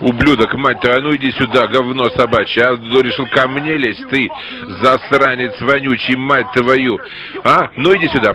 Ублюдок, мать твою, а ну иди сюда, говно собачье. А решил ко мне лезть, ты засранец вонючий, мать твою. А, ну иди сюда.